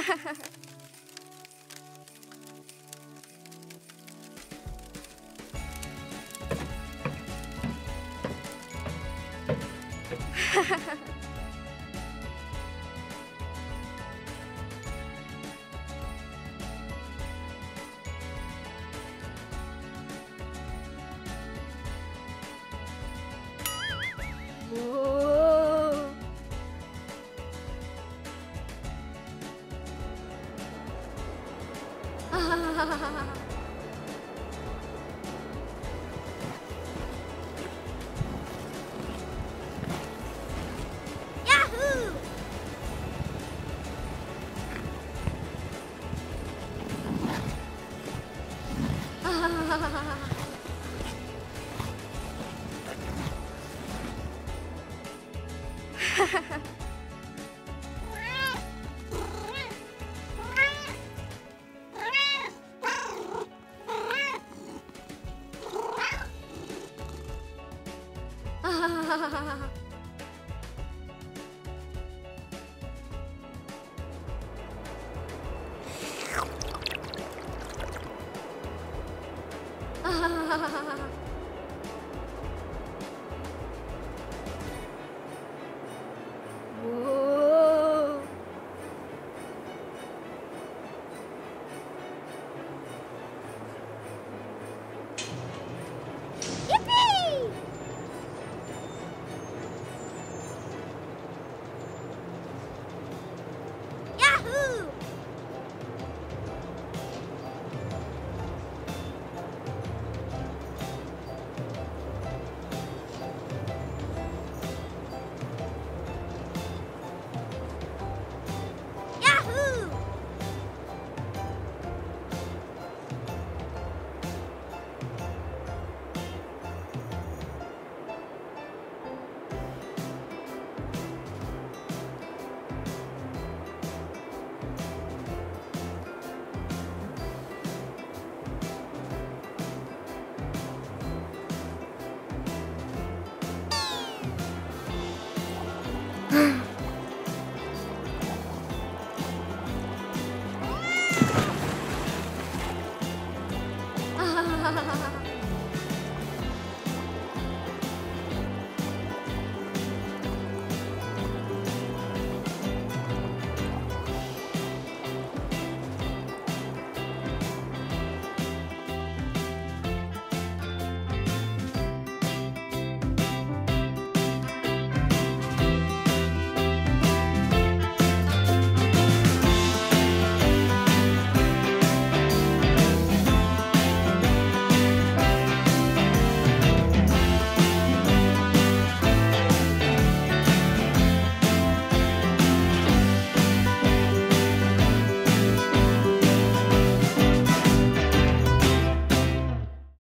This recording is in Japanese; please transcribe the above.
おはははは哈哈哈哈。哈哈哈哈